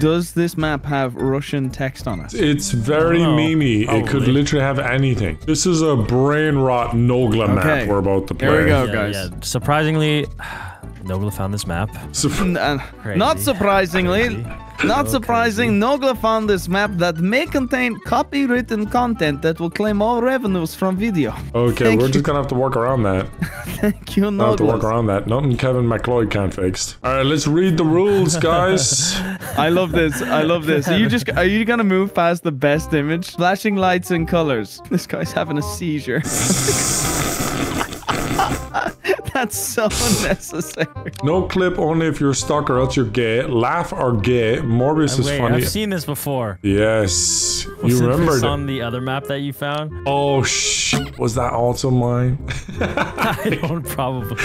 Does this map have Russian text on it? It's very Oh, memey. It could literally have anything. This is a brain rot Nogla Okay. map we're about to play. Here we go. Yeah, guys. yeah. Surprisingly, Nogla found this map. So- N- uh, not surprisingly, Crazy. Not So surprising, Nogla found this map that may contain copywritten content that will claim all revenues from video. okay, Thank we're you. just gonna have to work around that. Thank you, We'll have to work around that. Nothing Kevin MacLeod can't fix. All right, let's read the rules, guys. I love this. I love this. Are you just are you gonna move past the best image? Flashing lights and colors. This guy's having a seizure. That's so unnecessary. no clip only if you're stuck or else you're gay. Laugh or gay. Morbius is Wait, funny. I've seen this before. yes, you Wasn't remembered this on the other map that you found? Oh sh! Was that also mine? I don't probably.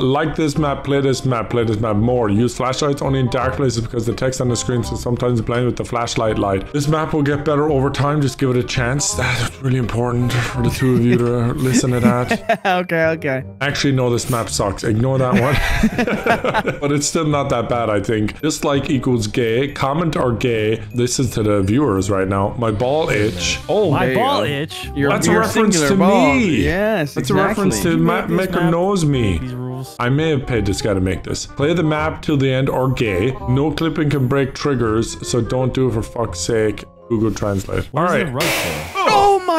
like this map, play this map, play this map more. Use flashlights only in dark places because the text on the screen so sometimes blind with the flashlight light. This map will get better over time, just give it a chance. That's really important for the two of you to listen to that. okay, okay. Actually, no, this map sucks. Ignore that one. but it's still not that bad, I think. Dislike equals gay. Comment or gay. This is to the viewers right now. My ball itch. Oh, My There ball go. itch. Your, That's a reference to ball. me. Yes, that's exactly. a reference to You map maker map. knows me. I may have paid this guy to make this. Play the map till the end or gay. No clipping can break triggers, so don't do it for fuck's sake. Google Translate. What All is right.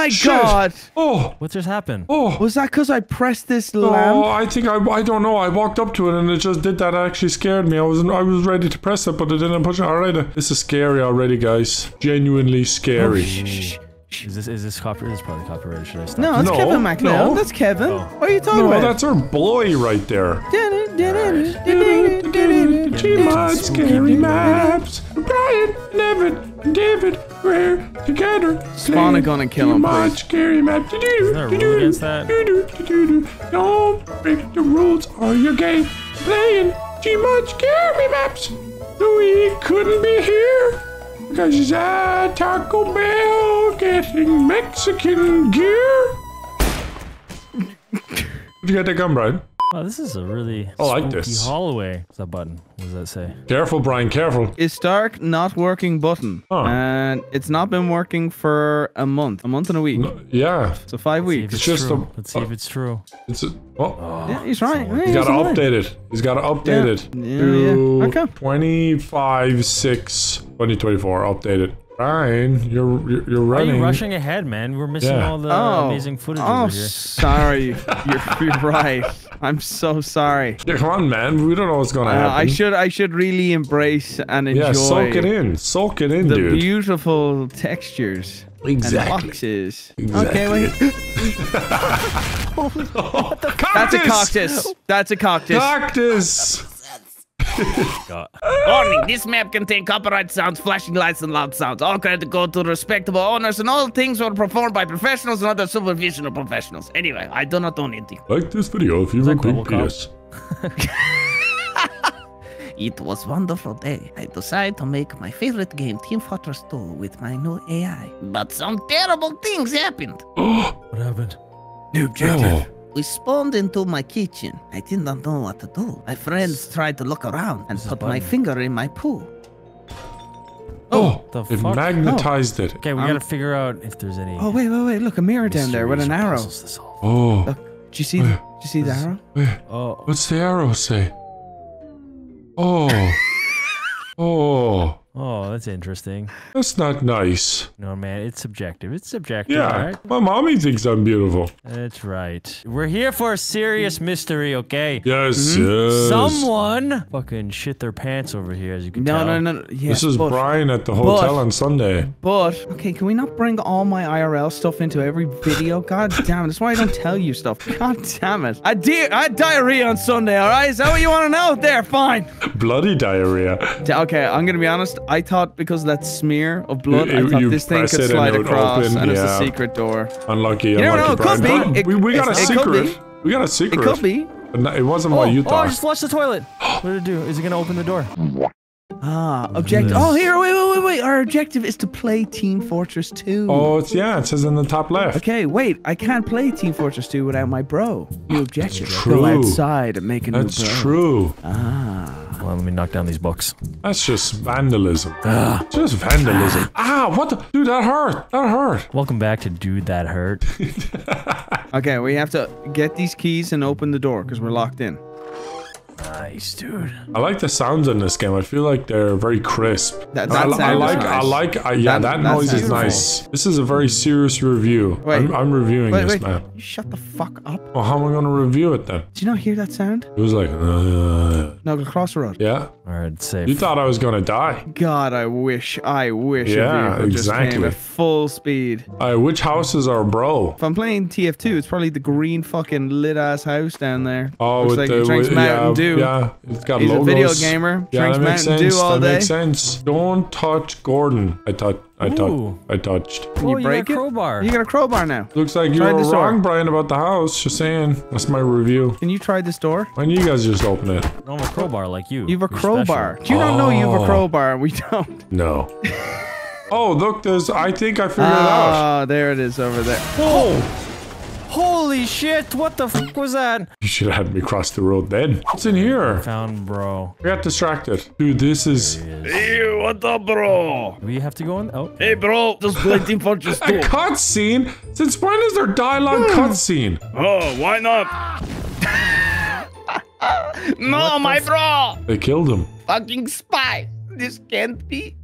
My Shit. god! Oh, What just happened? oh. Was that because I pressed this Oh, lamp? Oh, I think I, I don't know. I walked up to it and it just did that. It actually scared me. I was I was ready to press it, but it didn't push it. All right, uh, this is scary already, guys. Genuinely scary. Oh, is this is this copyright? This is probably copyrighted. Should I stop? No, it's No, Kevin McNeil. no. That's Kevin. Oh. What are you talking No, about? that's our boy right there. G-Mod scary maps. Brian, Nevin, David, we're together. Spawn a gun and kill him, G-Mod please. scary map. Isn't there a rule against that? Don't break the rules or you're gay. Playing too much scary maps. Louis couldn't be here because he's at Taco Bell getting Mexican gear. Did you get that gun, Brian? Oh, this is a really I like spooky this. hallway. What's that button? What does that say? Careful, Brian, careful. Is Stark not working button? Huh. And it's not been working for a month, a month and a week. Yeah, So five See if weeks. it's just true. a- Let's see if it's true. it's a, oh. Yeah, he's right. Yeah, He's he's got to right. update it. He's got to update Yeah. it Yeah, to yeah. Okay. 25 6 2024. Update it. Brian, you're you're, you're Why are you rushing ahead, man? We're missing Yeah. all the Oh. amazing footage Oh, over here. sorry. you're, you're right. I'm so sorry. Yeah, come on, man. We don't know what's gonna Uh, happen. I should I should really embrace and enjoy yeah, soak it in. Soak it in, the dude. beautiful textures and boxes. Exactly. Okay, wait. That's a cactus. That's a cactus. Cactus. God. Warning, this map contains copyright sounds, flashing lights, and loud sounds. All credit go to respectable owners, and all things were performed by professionals and under supervision of professionals. Anyway, I do not own anything. Like this video if you have a that big Robocop? It was wonderful day. I decided to make my favorite game, Team Fortress 2, with my new AI. But some terrible things happened. What happened? New Oh, We spawned into my kitchen. I did not know what to do. My friends tried to look around and put my finger in my poo. oh, the it fuck? magnetized it. Okay, we Um, gotta figure out if there's any. Oh wait, wait, wait! Look, a mirror down there with an arrow. puzzles to solve. Oh, Look, did you see? The, did you see the arrow? wait, Oh, what's the arrow say? Oh, oh, oh, that's interesting. that's not nice. No, man, it's subjective. It's subjective, Yeah, alright? my mommy thinks I'm beautiful. That's right. We're here for a serious mystery, okay? Yes, Mm-hmm. yes. Someone fucking shit their pants over here, as you can No, tell. no, no, no. Yeah, This is but, Brian at the hotel but- on Sunday. But okay, can we not bring all my IRL stuff into every video? God damn it! That's why I don't tell you stuff. God damn it! I de- I had diarrhea on Sunday. All right, is that what you want to know? There, fine. Bloody diarrhea. Okay, I'm gonna be honest. I thought because of that smear of blood, You- I thought this thing could it and slide across, open, and it's a secret door. Unlucky, never unlucky know, it could Brian. be. No, we, we got a It- it could secret. We got a secret. It could be. But no, it wasn't Oh, what you thought. oh, I just flushed the toilet. What did it do? Is it gonna open the door? Ah, objective. Oh, here, wait, wait, wait, wait. Our objective is to play Team Fortress 2. Oh, it's yeah. It says in the top left. Okay, wait. I can't play Team Fortress 2 without my bro. New objective. true. Go outside and make a That's new bro. true. Ah. Well, on, let me knock down these books. That's just vandalism. Just vandalism. Ah, what the? Dude, that hurt. That hurt. Welcome back to Dude That Hurt. Okay, we have to get these keys and open the door because we're locked in. Nice, dude. I like the sounds in this game. I feel like they're very crisp. That- I, that I sound is like. I like. I, yeah, That- that, that noise is beautiful. nice. This is a very serious review. Wait. I'm, I'm reviewing Wait, this, wait. man. You shut the fuck up. Well, how am I going to review it then? Did you not hear that sound? It was like, uh, No, go cross the road. yeah. All right, safe. You thought I was going to die. God, I wish, I wish Yeah, a just came exactly. at full speed. Uh, which houses are bro? If I'm playing TF2, it's probably the green fucking lit ass house down there. Oh, Looks with like the he drinks with- Mountain yeah, Dew. Yeah, it's got He's a logos. video gamer, Yeah, drinks that makes Mountain Dew sense. all that day. makes sense. Don't touch Gordon. I touched. I touched. I touched. Can oh, you you break got a it? crowbar. You got a crowbar now. Looks like you Try were this door. wrong, Brian, about the house. Just saying. That's my review. Can you try this door? Why don't you guys just open it? No, I'm a crowbar like you. You have a You're crowbar. special. Do you not know you have a Oh. crowbar we don't? No. oh, look, there's. I think I figured it out. Ah, there it is over there. Whoa! Holy shit! What the fuck was that? You should have had me cross the road then. What's in here? Found bro. I got distracted. Dude, this is Hey, what up, bro? We have to go in? Oh, Hey, bro, just waiting for just a cutscene. Since when is there dialogue hmm. cutscene? Oh, why not? no, my bro! They killed him. Fucking spy! This can't be.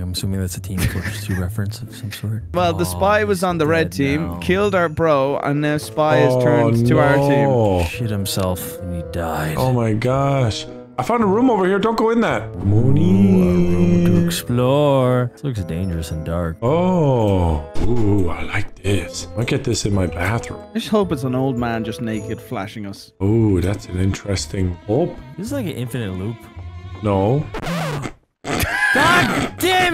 I'm assuming that's a Team Fortress 2 reference of some sort. Well, the Oh, spy was on the red team, now. killed our bro, and now spy has Oh, turned to our team. no. Shit himself and he died. Oh my gosh. I found a room over here. Don't go in that. Room to explore. This looks dangerous and dark. Oh. Ooh, I like this. I'll get this in my bathroom. I just hope it's an old man just naked flashing us. Ooh, that's an interesting. Oh, This is like an infinite loop. no.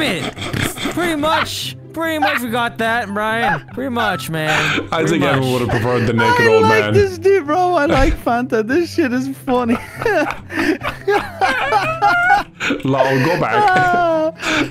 God damn it! Pretty much. Pretty much we got that, Brian. Pretty much, man. I Pretty think much. everyone would have preferred the naked I old like man. this dude, bro. I like Fanta. This shit is funny. Lol, go back. Ah.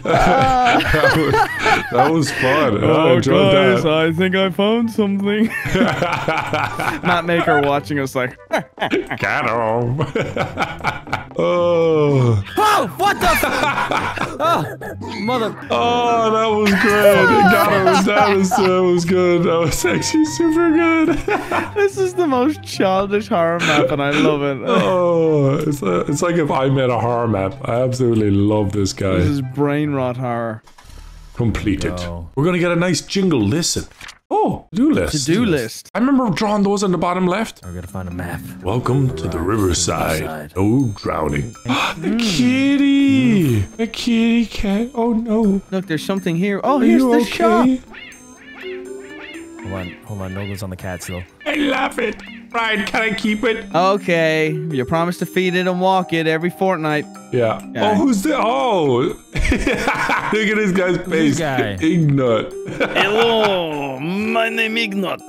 that, was, that was fun. I oh, enjoyed that. Oh, I think I found something. Matt Maker watching us like, Got him. oh. Oh, what the? F- oh, mother. Oh, that was great. Got him. That was, that was good. That was actually super good. this is the most childish horror map, and I love it. Oh, it's, a, it's like if I made a horror map. I absolutely love this guy. This is brain rot horror. Completed. Yo. We're gonna get a nice jingle. Listen. Oh, to-do list. To-do list. I remember drawing those on the bottom left. I gotta find a map. Welcome to the riverside. Riverside. No drowning. the kitty. Mm. The kitty cat. Oh no. Look, there's something here. Oh, Are here's you the okay? shop. Hold on, hold on. No goes on the cat still. I love it. Brian, can I keep it? Okay, you promised to feed it and walk it every fortnight. Yeah. Yeah. Oh, who's the? Oh, look at this guy's face. this guy? Ignut. Hello, my name is Ignat.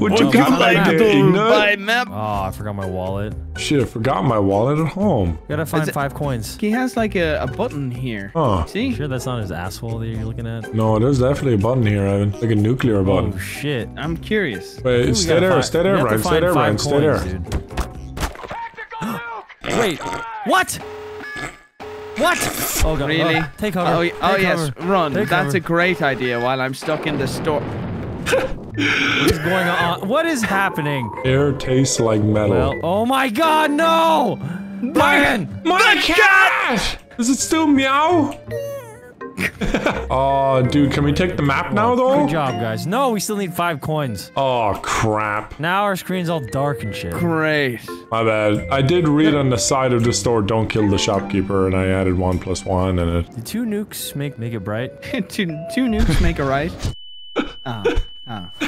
Would you Would come you like like the to buy Ignut? map? Oh, I forgot my wallet. Shit, I forgot my wallet at home. Gotta find it- five coins. He has like a, a button here. Huh. See? Sure, that's not his asshole that you're looking at. No, there's definitely a button here, Evan. Like a nuclear button. Oh shit. I'm curious. Wait, We stay there, find- stay there, have to Brian. Stay there, Brian. five Stay there. Wait, what? What? Oh god. Really? Oh, take cover. Oh, oh Take yes, cover. run. Take That's cover. a great idea while I'm stuck in the store. What is going on? What is happening? Air tastes like metal. Well, oh my god, no! Brian! My cat! Does it still meow? oh, dude, can we take the map now, though? Good job, guys. No, we still need five coins. Oh, crap. Now our screen's all dark and shit. Great. My bad. I did read on the side of the store, don't kill the shopkeeper, and I added one plus one in it. Did two nukes make make it bright? two, two nukes make a right. Oh, oh.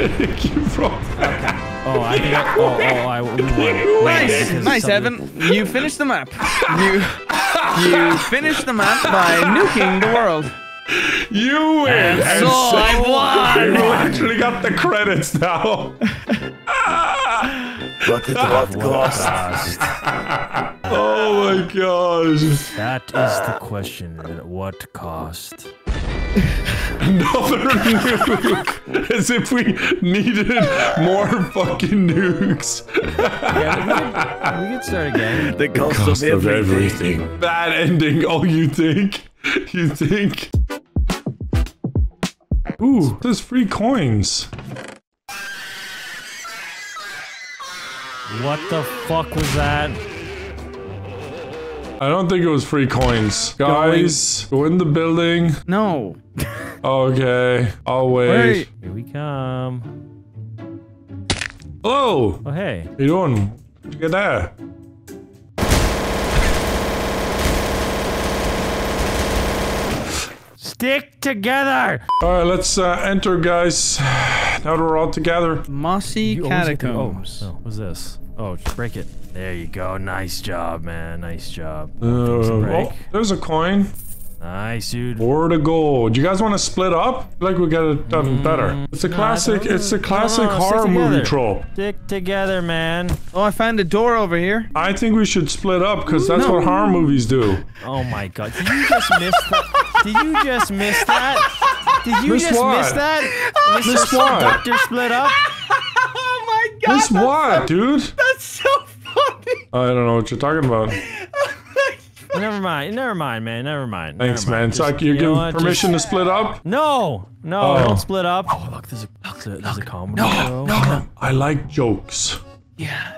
You broke Oh, I think I, oh, oh, I, we won. Nice, Because nice, something- Evan. You finished the map. You, you finished the map by nuking the world. You win! And so I won! You actually got the credits now. But it what cost? oh my gosh. That is the question. At what cost? Another nuke. As if we needed more fucking nukes. Yeah, we, could, we could start again. The cost, Cost of everything. Bad ending. Oh, you think? You think? Ooh, there's free coins. What the fuck was that? I don't think it was free coins. Guys, go in the building. No. Okay, I'll wait. Wait. Here we come. Hello. Oh hey. How you doing? What'd you get there? Stick together. All right, let's uh, enter, guys. Now that we're all together. Mossy You almost hit the- catacombs. Oh, no, what's this? Oh, just break it. There you go. Nice job, man. Nice job. Uh, break. oh, there's a coin. Nice, dude. Four to gold. Do you guys want to split up? I feel like we got it done better. It's a Mm, no, classic. It's a classic no, stick horror movie together. trope. Stick together, man. Oh, I found a door over here. I think we should split up because that's No. what horror movies do. Oh my god. Did you just miss that? Did you just miss that? Did you Miss just what? miss that? Mr. Miss what? Doctor split up? Oh my god. Miss what, dude? That's so funny. I don't know what you're talking about. Never mind. Never mind, man. Never mind. Thanks, Never mind. man. Just- Psych, you're you know giving permission Just- to split up? No, no, Oh. don't split up. Oh, look, there's a, there's a, there's a comedy show. I like jokes. Yeah.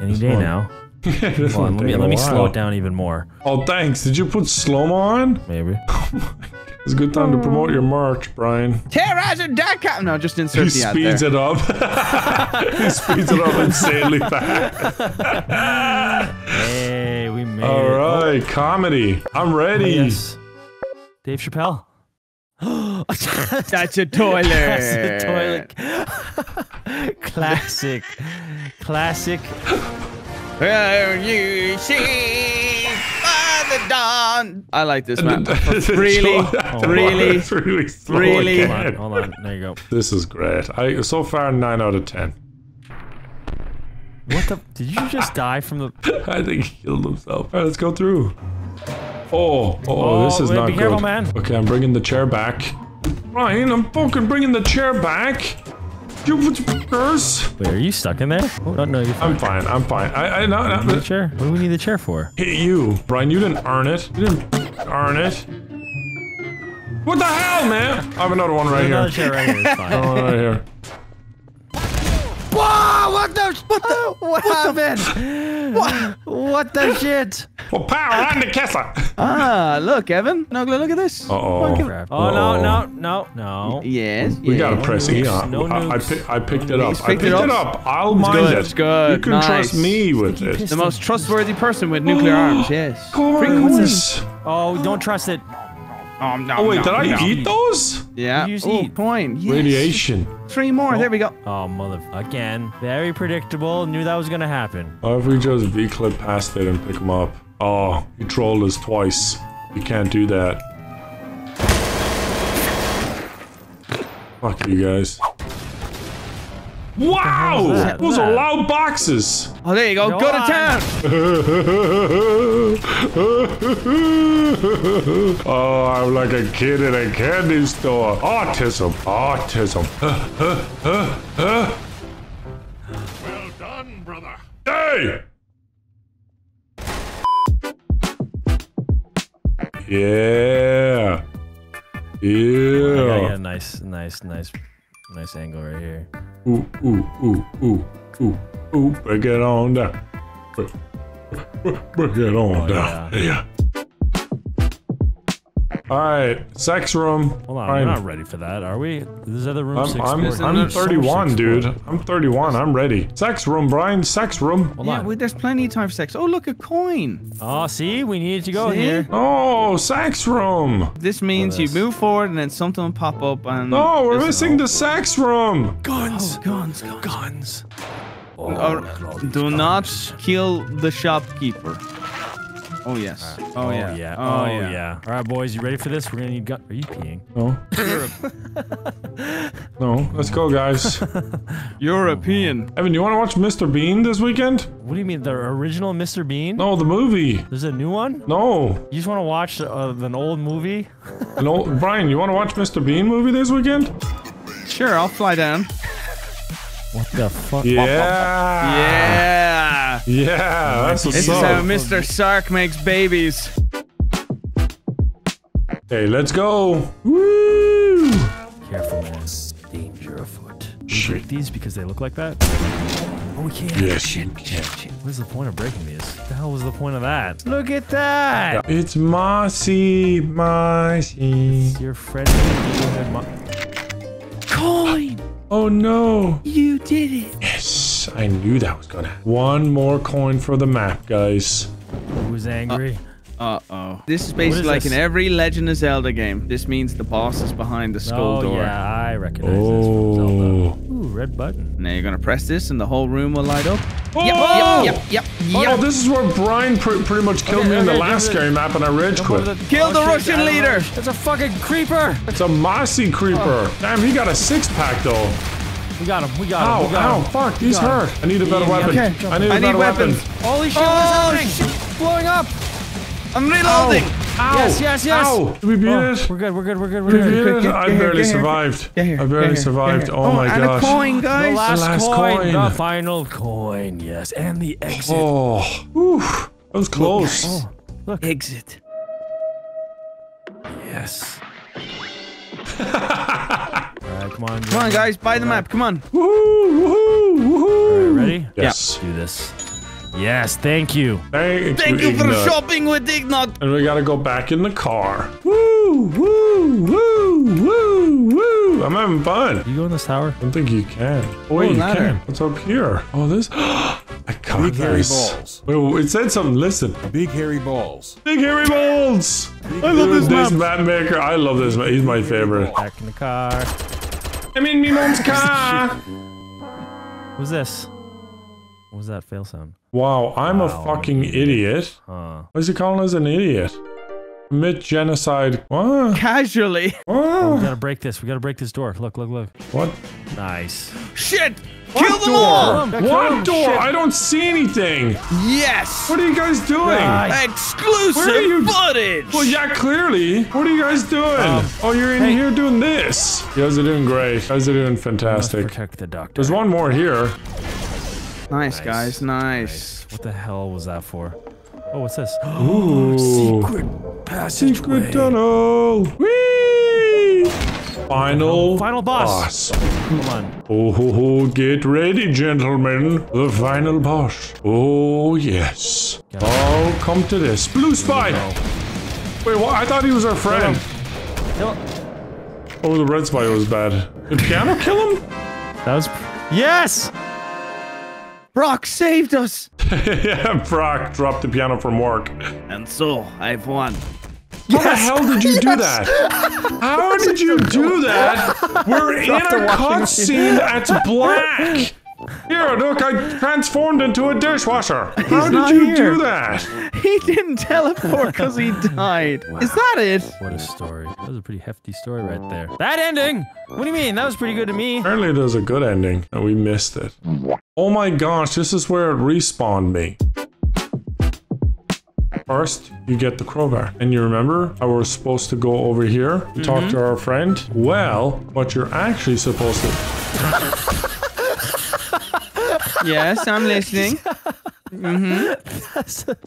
Any day one. now. This Hold on, let me let me slow it down even more. Oh, thanks. Did you put slow-mo on? Maybe. Oh it's a good time to promote your merch, Brian. Terroriser.com. No, just insert He the ad speeds there. it up. he speeds it up insanely fast. Hey, we made All it. right, oh. comedy. I'm Oh, ready. yes. Dave Chappelle. That's a toilet. That's the toilet. Classic. Classic. Well, you see by the dawn. I like this man. really, oh, really, really, really- Hold on, hold on. There you go. This is great. I so far nine out of ten. What the? Did you just die from the? I think he killed himself. All right, let's go through. Oh, oh, oh, this Oh, is wait, not be good. careful, man. Okay, I'm bringing the chair back. Ryan, I'm fucking bringing the chair back. You fuckers. Wait, are you stuck in there? Oh, no, no, you're fine. I'm fine. I'm fine. I, I, no, need no, a chair? What do we need the chair for? hit you, Brian. You didn't earn it. You didn't earn it. What the hell, man? I have another one right Another here. chair right here. It's fine. Another one right here. Whoa! What the? What the? What, happened? What? What the shit? Oh, power on the Kessler. Ah, look, Evan. No, look at this. Uh-oh. Crap. Oh no! No! No! No! Yes, We gotta yes. press E on. No I, I, pick, I picked No it up. nukes. I Picked picked it it up? up. I'll mind good, it. it's good, You can nice. trust me with it. The most trustworthy person with nuclear arms, yes. Free Coins. coins. Oh, don't trust it. Oh, no, Oh wait, no, did I no. eat those? Yeah. You just Oh, eat. coin. Yes. Radiation. Three more. There we go. Oh, mother. Again. Very predictable. Knew that was gonna happen. What if we just V-clip past it and pick them up? Oh, he trolled us twice. You can't do that. Fuck you guys. Wow! Those are That? loud boxes! Oh, there you go. Go Go, to town. oh, I'm like a kid in a candy store. Autism, autism. Well done, brother. Hey! Yeah. Yeah. I gotta get Yeah. a nice, nice, nice, nice angle right here. Ooh, ooh, ooh, ooh, ooh, ooh. Break it on down. Break, break- it on oh, down. Yeah. All right, sex room. Hold on, Fine. we're not ready for that, are we? There's other rooms I'm, I'm. I'm There's so much 31, dude. I'm 31. I'm ready. Sex room, Brian. Sex room. Hold Yeah, on. well, there's plenty of time for sex. Oh, look, a coin. Oh, see, we needed to go See? here. Oh, sex room. This means you move forward and then something will pop up and. No, we're missing the sex room. Guns, Oh, guns, guns. guns. Or, oh, do not kill the shopkeeper. Oh yes. Oh, Oh yeah. yeah. Oh, Oh yeah. yeah. All right, boys, you ready for this? We're gonna need gun. Are you peeing? No. no. Let's go, guys. European. Evan, you want to watch Mr. Bean this weekend? What do you mean, the original Mr. Bean? No, the movie. There's a new one. No. You just want to watch uh, an old movie? No, Brian, you want to watch Mr. Bean movie this weekend? Sure, I'll fly down. What the fuck? Yeah. Yeah. Yeah, that's what's This is how. Mr. Sark makes babies. Hey, let's go. Woo! Careful, man. Danger afoot. We Shit. break these because they look like that? Oh, we can't. Yes, you can. What is the point of breaking these? What the hell was the point of that? Look at that! It's Mossy, Mossy. It's your friendly neighborhood mo- Coin. Oh no. You did it. Yes, I knew that was gonna happen. One more coin for the map, guys. Who's angry? Uh, Uh-oh. This is basically is like this? in every Legend of Zelda game. This means the boss is behind the skull oh, door. yeah, I recognize this from oh. Zelda. Oh. Ooh, red button. Now you're gonna press this and the whole room will light up. Oh! Yep, yep, yep, Oh, yep. this is where Brian pr- pretty much killed Okay, me in the last okay. scary map and I rage quit. the- Kill the Russian I leader. It's a fucking creeper! It's a Mossy creeper. Oh. Damn, he got a six pack though. We got him, we got Ow, him, we got ow, him. fuck, he's got hurt. I need a better Yeah, weapon. okay. I need a I need better weapon. weapons. Holy shit, Oh, what is oh, happening? Blowing up! I'm reloading. Ow! Yes, yes, yes. Ow! Did we beat Oh, it? we're good, we're good, we're good, we're we good. beat it? get- I get barely get survived. Get here. I barely survived. get here. Oh my and gosh. a coin, The guys. last, last coin, coin. the final coin, yes, and the exit. Oh, whew, that was close. Oh, look, Exit. yes. Alright, come on. Come on, guys. Buy the map. Come on. Woohoo! Woohoo! Woohoo! Ready? Yes. Do this. Yes, thank you. Thank, Thank you for Ignat. shopping with Ignat. And we gotta go back in the car. Woo! Woo! Woo! Woo! Woo! I'm having fun. You go in this tower? I don't think you can. Oh, wait, Oh, you ladder. can. What's up here? Oh, this. I got Big hairy balls. Wait, wait, it said something. Listen. Big hairy balls. Big hairy balls. I love this, this map maker. I love this. ma- He's my favorite. Back in the car. I'm in me mom's car. Who's this? What was that fail sound? Wow, I'm a Wow. fucking idiot. Huh. Why is he calling us an idiot? Commit genocide. What? Casually. We gotta break this. We gotta break this door. Look, look, look. What? Nice. Shit. What Kill them door? all. What door? I don't see anything. Yes. What are you guys doing? Die. Exclusive Where are you- footage. Well, yeah, clearly. What are you guys doing? Um, oh, you're in hey. here doing this. You guys are doing great. You guys are doing Let's fantastic. protect the doctor. There's one more here. Nice, guys. Nice. What the hell was that for? Oh, what's this? Ooh. Secret passageway. Secret tunnel. Whee! Final, Final boss. Come on. Oh, ho, ho, get ready, gentlemen. The final boss. Oh, yes. Got it. Oh, come to this. Blue spy. Wait, what? I thought he was our friend. Kill- Oh, the red spy was bad. Did Piano kill him? That was. Yes! Brock saved us. yeah, Brock dropped the piano from work. And so I've won. How the hell did you do that? How did you do that? We're in a cutscene that's black. Here, look, I transformed into a dishwasher. How did not you here. do that? He didn't teleport because he died. Is that it? What a story. That was a pretty hefty story right there. That ending? What do you mean? That was pretty good to me. Apparently, there's a good ending, and we missed it. Oh my gosh, this is where it respawned me. First, you get the crowbar. And you remember how we're supposed to go over here to talk mm-hmm. to our friend? Well, what you're actually supposed to Yes, I'm listening. Mm-hmm.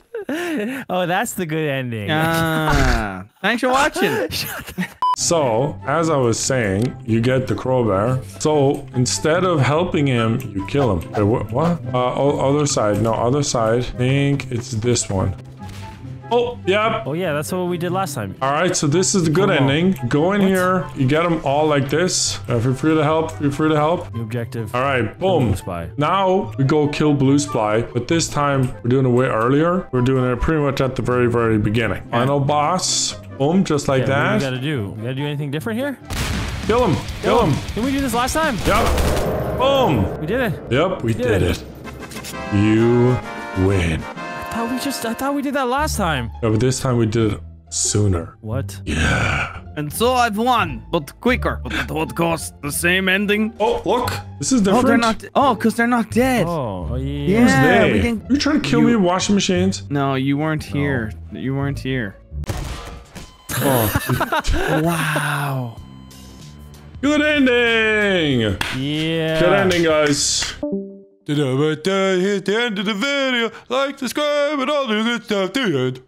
Oh, that's the good ending. Ah, thanks for watching. So, as I was saying, you get the crowbar. So, instead of helping him, you kill him. Wait, what? what? Uh, other side. No, other side. I think it's this one. Oh, yep. Oh, yeah, that's what we did last time. All right, so this is the good Come on. ending. Go in here, you get them all like this. Uh, feel free to help. Feel free to help. New objective. All right, boom. Spy. Now we go kill Blue Spy, but this time we're doing it way earlier. We're doing it pretty much at the very, very beginning. Final boss. Boom, just like Yeah, what do we gotta do? We gotta do anything different here? Kill him. Kill him. Didn't we do this last time? Yep. Boom. We did it. Yep, we did did it. it. You win. Thought we just I thought we did that last time. Yeah, but this time we did it sooner. What? Yeah. And so I've won, but quicker. But at what cost? The same ending? Oh, look. This is different. Oh, they're not. Oh, because they're not dead. Oh, oh, yeah. Yeah. Who's we they? didn't- You trying to kill you- me with washing machines? No, you weren't here. You weren't here. Oh, Wow. good ending. Yeah. Good ending, guys. Here's the end of the video. Like, subscribe, and all the good stuff. The end.